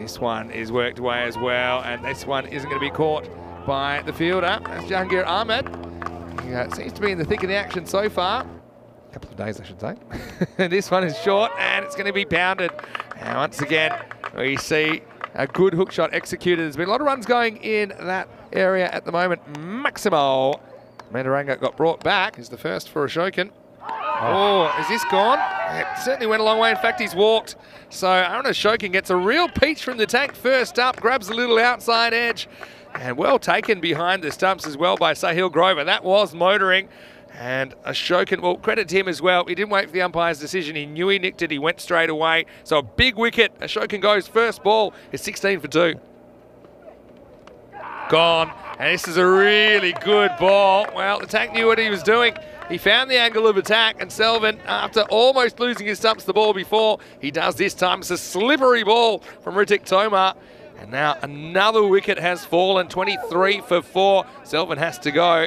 This one is worked away as well, and this one isn't going to be caught by the fielder. That's Jahangir Ahmed. He uh, seems to be in the thick of the action so far. A couple of days, I should say. this one is short, and it's going to be pounded. And once again, we see a good hook shot executed. There's been a lot of runs going in that area at the moment. Maximo Mandaranga got brought back. Is the first for Ashokan. Oh, is this gone? It certainly went a long way. In fact, he's walked. So Aaron Ashokan gets a real peach from the tank first up, grabs a little outside edge, and well taken behind the stumps as well by Sahil Grover. That was motoring. And Ashokan, well, credit to him as well. He didn't wait for the umpire's decision. He knew he nicked it. He went straight away. So a big wicket. Ashokan goes first ball. It's 16 for two. Gone. And this is a really good ball. Well, the tank knew what he was doing. He found the angle of attack, and Selvin, after almost losing his stumps to the ball before, he does this time. It's a slippery ball from Ritik Tomar. And now another wicket has fallen, 23 for four. Selvin has to go.